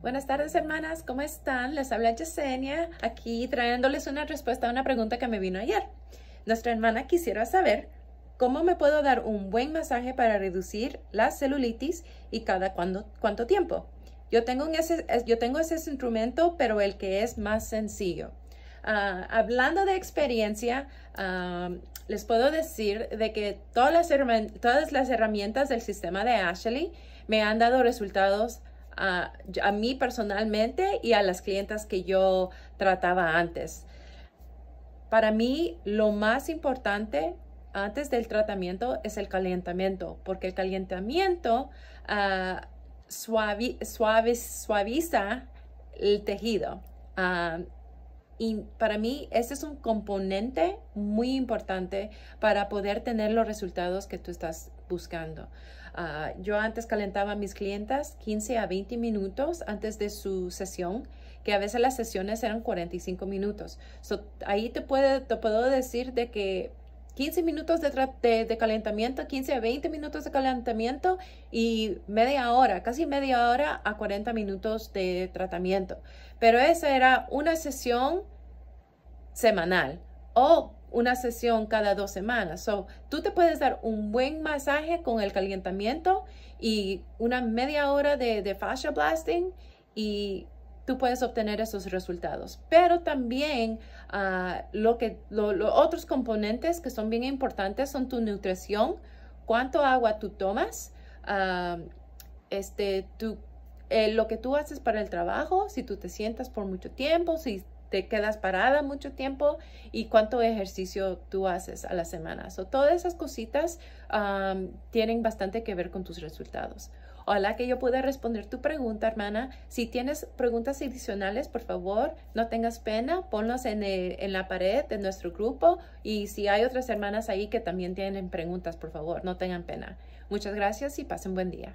Buenas tardes, hermanas. ¿Cómo están? Les habla Yesenia, aquí trayéndoles una respuesta a una pregunta que me vino ayer. Nuestra hermana quisiera saber cómo me puedo dar un buen masaje para reducir la celulitis y cada cuánto tiempo. Yo tengo, ese, yo tengo ese instrumento, pero el que es más sencillo. Ah, hablando de experiencia, ah, les puedo decir de que todas las, todas las herramientas del sistema de Ashley me han dado resultados a, a mí personalmente y a las clientas que yo trataba antes. Para mí, lo más importante antes del tratamiento es el calentamiento, porque el calentamiento uh, suaviza el tejido. Ah, y para mí, ese es un componente muy importante para poder tener los resultados que tú estás buscando. Ah, yo antes calentaba a mis clientas 15 a 20 minutos antes de su sesión, que a veces las sesiones eran 45 minutos. ahí te, puede, te puedo decir de que 15 minutos de, de, calentamiento, 15 a 20 minutos de calentamiento y media hora, casi media hora a 40 minutos de tratamiento. Pero esa era una sesión semanal o una sesión cada dos semanas. So, tú te puedes dar un buen masaje con el calentamiento y una media hora de, de fascia blasting y tú puedes obtener esos resultados. Pero también uh, lo que, los otros componentes que son bien importantes son tu nutrición, cuánto agua tú tomas, uh, este, eh, lo que tú haces para el trabajo, si tú te sientas por mucho tiempo, si te quedas parada mucho tiempo y cuánto ejercicio tú haces a la semana. So, todas esas cositas um, tienen bastante que ver con tus resultados. Hola, que yo pueda responder tu pregunta, hermana. Si tienes preguntas adicionales, por favor, no tengas pena, ponlas en, en la pared de nuestro grupo. Y si hay otras hermanas ahí que también tienen preguntas, por favor, no tengan pena. Muchas gracias y pasen buen día.